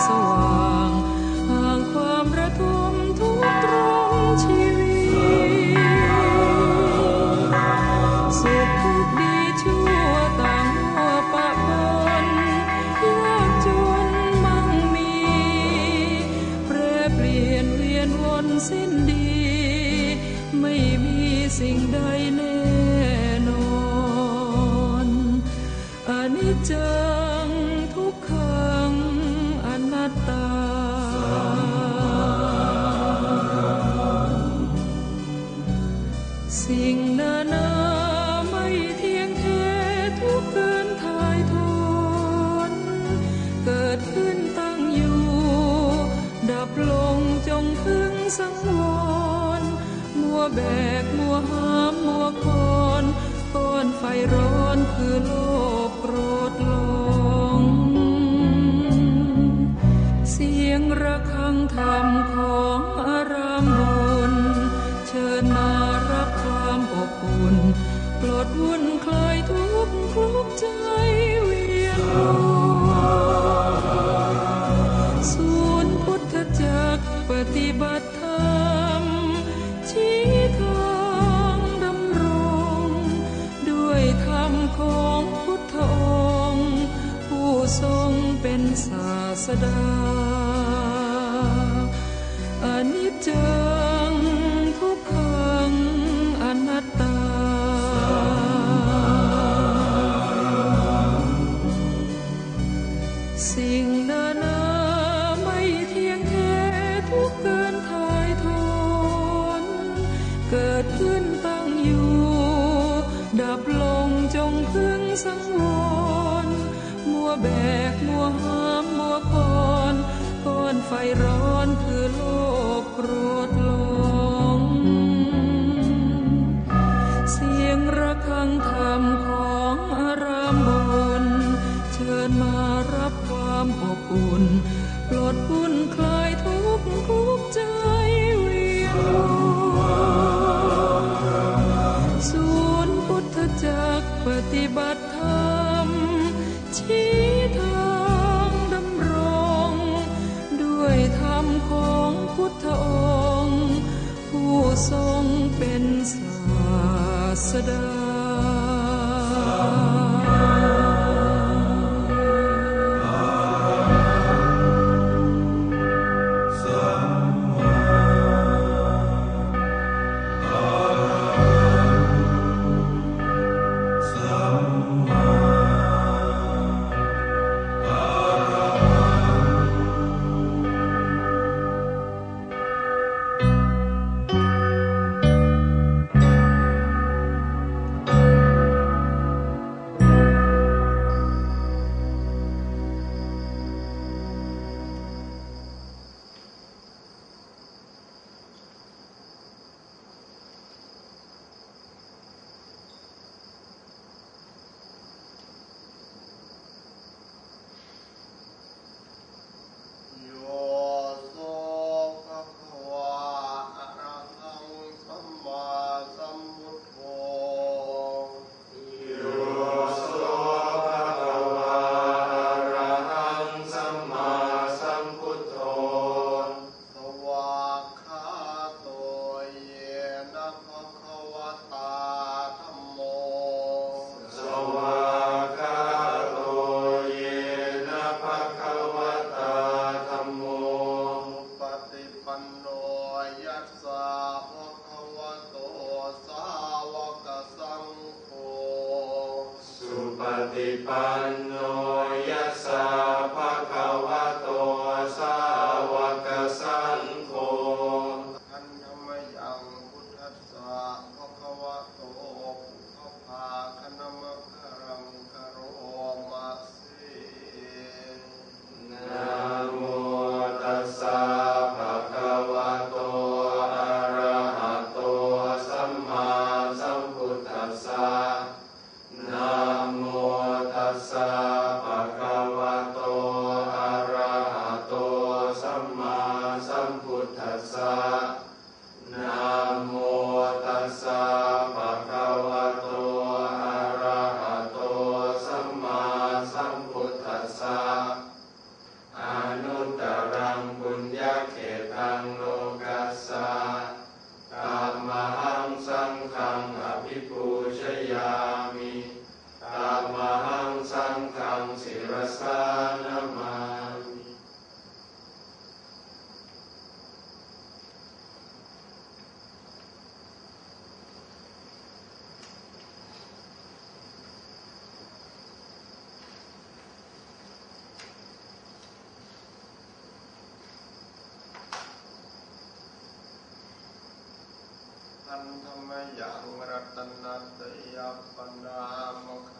so จงพึงสังวร มัวแบก มัวหาม มัวคอนต้อนไฟร้อนคือโลกโกรธลอ sedang ปฏิบัติธรรมชี้ทางดำรง ด้วยธรรมของพุทธองค์ ผู้ทรงเป็นศาสดา ทันธรรมยังรัตนัสยาปนาโมค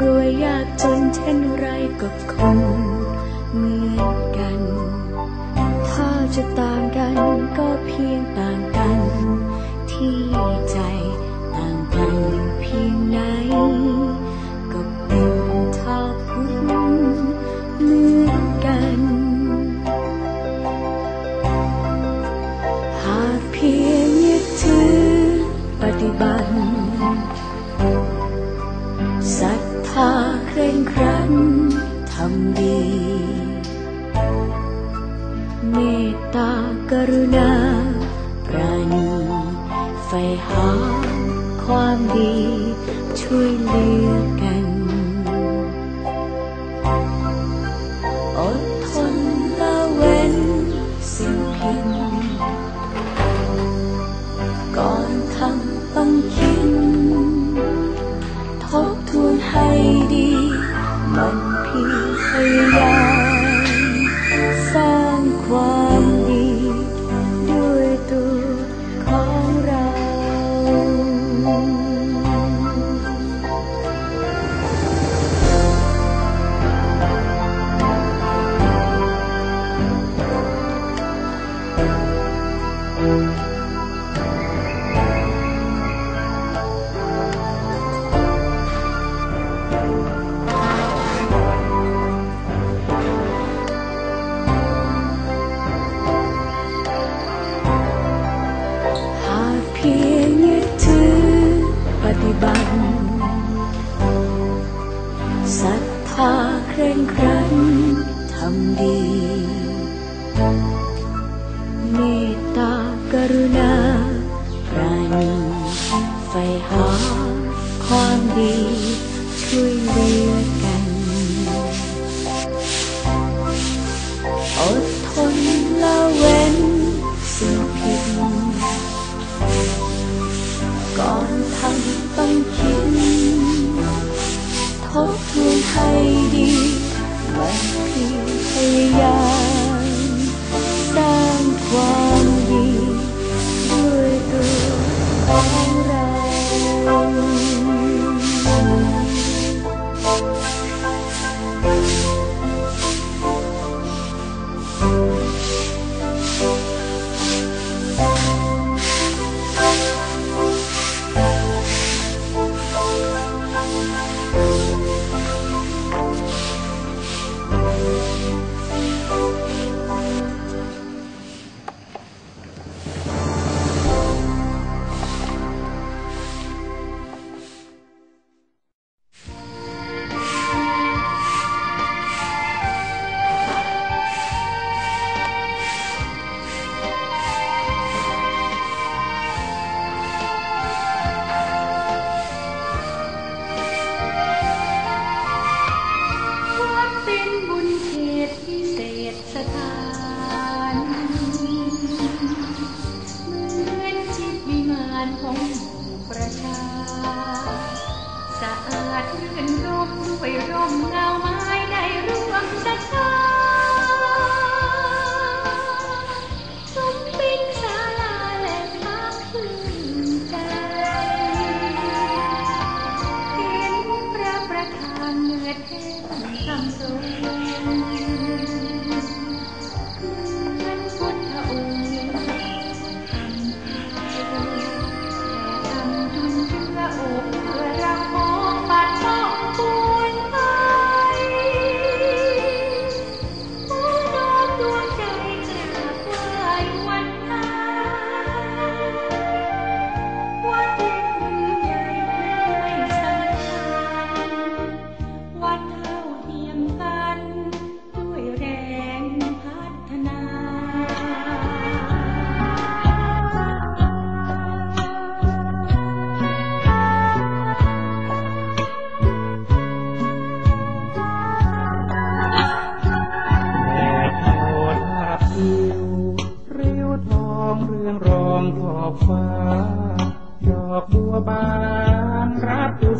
รวยยากจนเช่นไรก็คงเหมือนกัน ถ้อจะตาย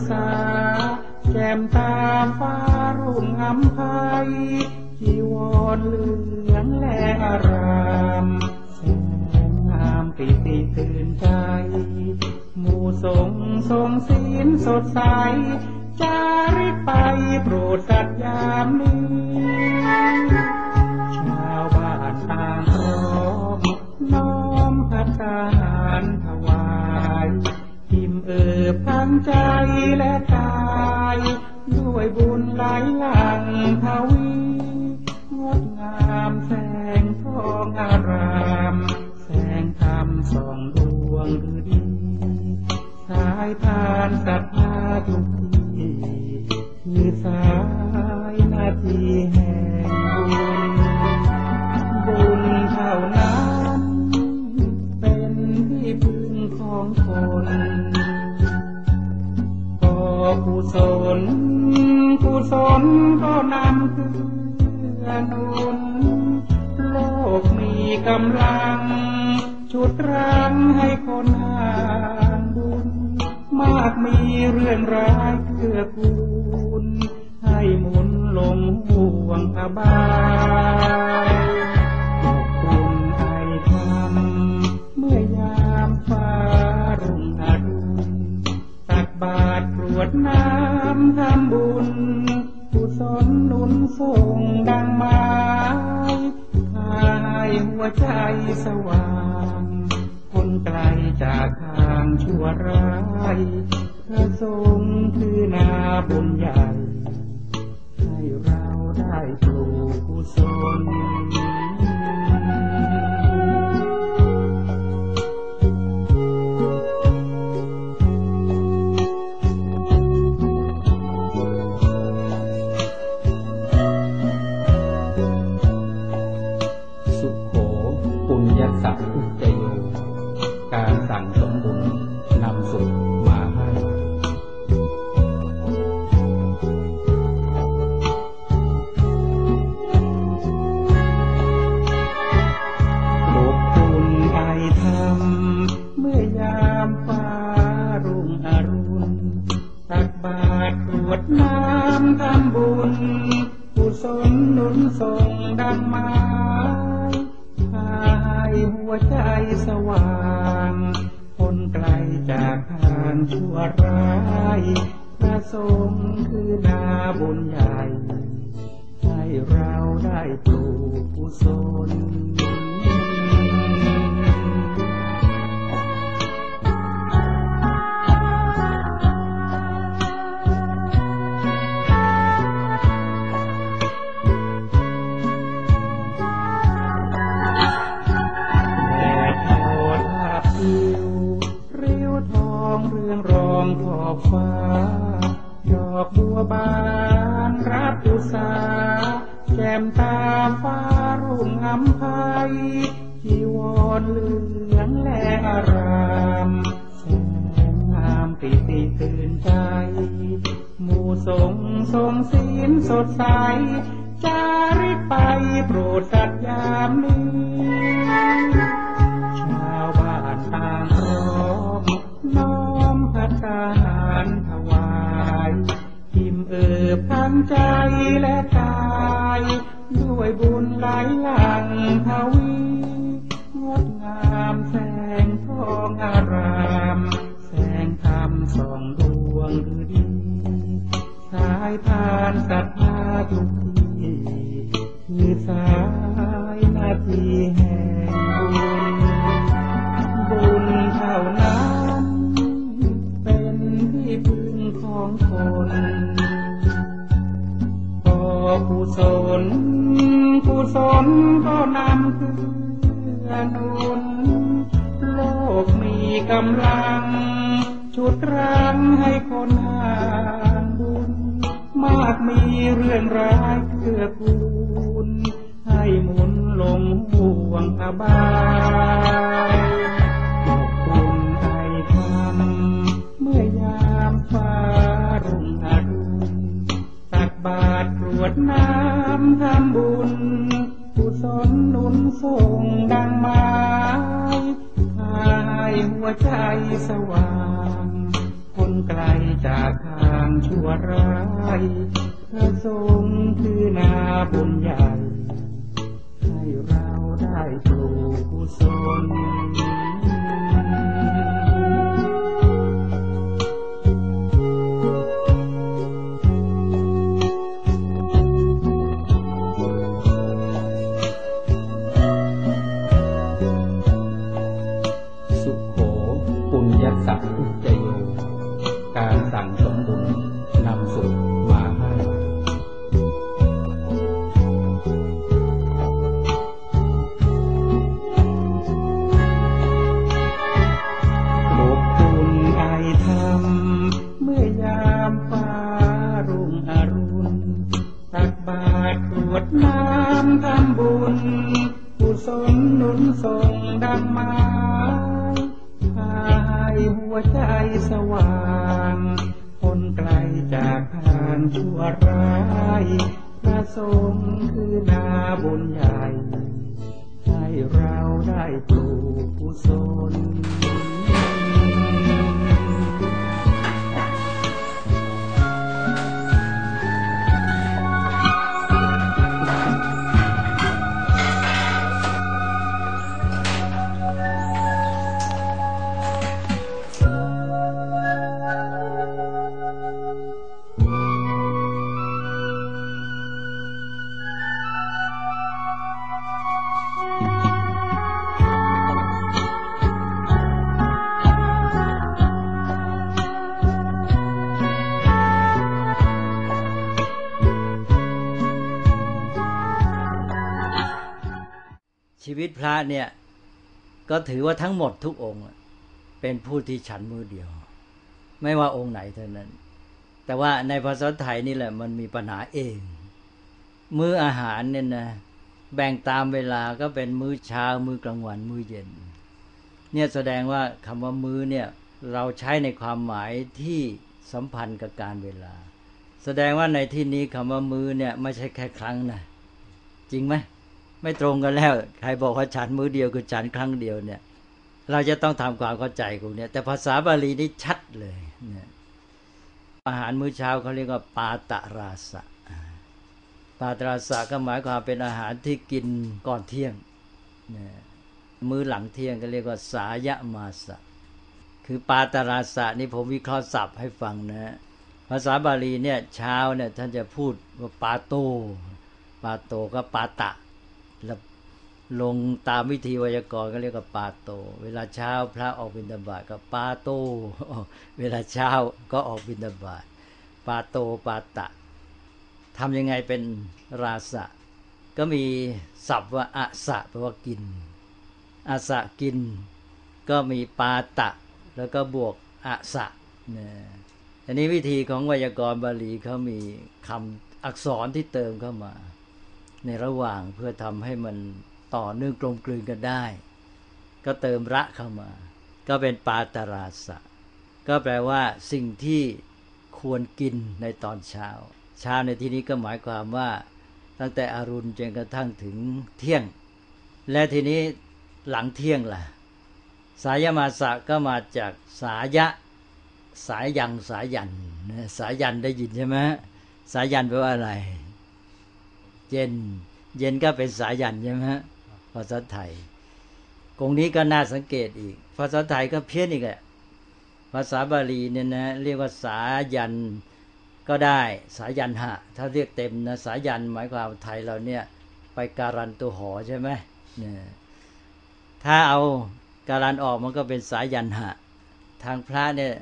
ษา แก้มตาฟ้ารุ่งงามไพจีวรเหลืองแลอารามแสงงามปิติตื่นใจ หมู่สงสงศีลสดใส จาริกไปโปรดสัตยามนี้ บทั้งใจและกาย ด้วยบุญไหลหลังทวีงดงามแสงทองอาราม แสงธรรมสองดวงคือดี สายผ่านสัทธาทุกทีัวใจสว่าง คนไกลจากทางชั่วร้าย my สดใส จาริกไปโปรดสัตยามี problem. ดน้ำทำบุญกุศลนุนส่งดังไม้หายหัวใจสว ตพระเนี่ย ก็ถือว่าทั้งหมดทุกองค์เป็นผู้ที่ฉันมือเดียว ไม่ว่าองค์ไหนเท่านั้น แต่ว่าในภาษาไทยนี่แหละมันมีปัญหาเอง มื้ออาหารเนี่ยนะแบ่งตามเวลาก็เป็นมื้อเช้า มื้อกลางวัน มื้อเย็น เนี่ยแสดงว่าคำว่ามื้อเนี่ยเราใช้ในความหมายที่สัมพันธ์กับการเวลา แสดงว่าในที่นี้คำว่ามื้อเนี่ยไม่ใช่แค่ครั้งนะจริงไหม ไม่ตรงกันแล้ว ใครบอกว่าฉันมือเดียวคือฉันครั้งเดียวเนี่ย เราจะต้องทำความเข้าใจกูเนี่ยแต่ภาษาบาลีนี่ชัดเลยเนี่ยอาหารมื้อเช้าเขาเรียกว่าปาตราสะปาตราสะก็หมายความเป็นอาหารที่กินก่อนเที่ยงยมื้อหลังเที่ยงก็เรียกว่าสายมาสะ คือปาตราสะนี่ผมวิเคราะห์ศัพท์ให้ฟังนะ ภาษาบาลีเนี่ยเช้าเนี่ยท่านจะพูดว่าปาโต ปาโตก็ปาตะ ลงตามวิธีไวยากรณ์ก็เรียกว่าปาโต เวลาเช้าพระออกบิณฑบาตก็ปาโต เวลาเช้าก็ออกบิณฑบาตปาโตปาตะทำยังไงเป็นราสะ ก็มีศัพท์ว่าอะสะแปลว่ากินอะสะกิน ก็มีปาตะ แล้วก็บวกอะสะเนี่ยอันนี้วิธีของไวยากรณ์บาลีเขามีคำอักษรที่เติมเข้ามา ในระหว่างเพื่อทำให้มัน ต่อเนื่องกลมกลืนกันได้ ก็เติมระเข้ามา ก็เป็นปาตราสะ ก็แปลว่าสิ่งที่ควรกินในตอนเช้า เช้าในที่นี้ก็หมายความว่า ตั้งแต่อรุณจนกระทั่งถึงเที่ยง และทีนี้หลังเที่ยงล่ะ สายมาสะก็มาจากสายะ สายยังสายัน สายันได้ยินใช่ไหมสายันแปลว่าอะไร เย็น เย็นก็เป็นสายันใช่ไหม ภาษาไทยกรงนี้ก็น่าสังเกตอีก ภาษาไทยก็เพี้ยนอีกแหละภาษาบาลีเนี่ยนะเรียกว่าสายันก็ได้สายันหะ ถ้าเรียกเต็มนะสายันหมายความไทยเราเนี่ยไปการันตัวหอใช่ไหมเนี่ยถ้าเอาการันออกมันก็เป็นสายันหะ ทางพระเนี่ย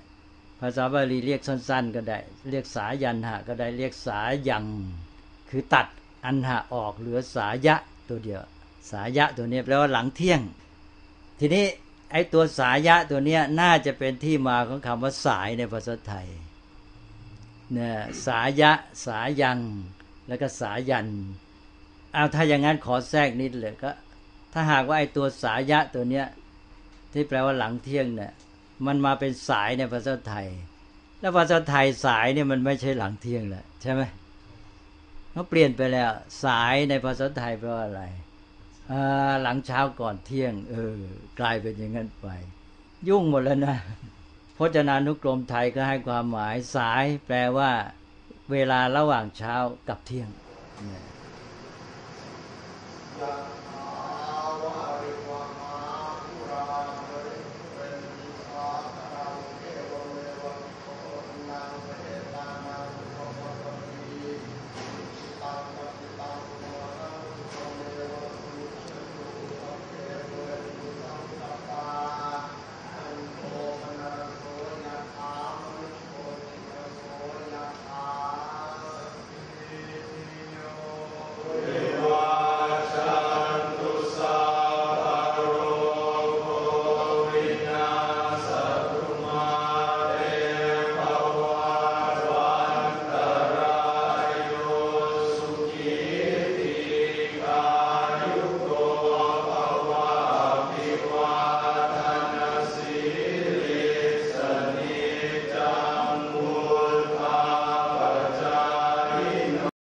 ภาษาบาลีเรียกสั้น ๆ ก็ได้ เรียกสายันหะ ก็ได้เรียกสายังคือตัดอันหะออกเหลือสายะตัวเดียว สายะตัวนี้แปลว่าหลังเที่ยง ทีนี้ไอ้ตัวสายะตัวเนี้ยน่าจะเป็นที่มาของคำว่าสายในภาษาไทยเนี่ยสายะสายัง แล้วก็สายันเอาถ้าอย่างนั้นขอแทรกนิดเลยก็ถ้าหากว่าไอ้ตัวสายะตัวเนี้ยที่แปลว่าหลังเที่ยงเนี่ยมันมาเป็นสายในภาษาไทย แล้วภาษาไทยสายเนี่ยมันไม่ใช่หลังเที่ยงแหละใช่ไหมเขาเปลี่ยนไปแล้ว สายในภาษาไทยแปลว่าอะไร หลังเช้าก่อนเที่ยง เออ กลายเป็นอย่างนั้นไป ยุ่งหมดแล้วนะพจนานุกรมไทยก็ให้ความหมายสาย แปลว่า เวลาระหว่างเช้ากับเที่ยงยะ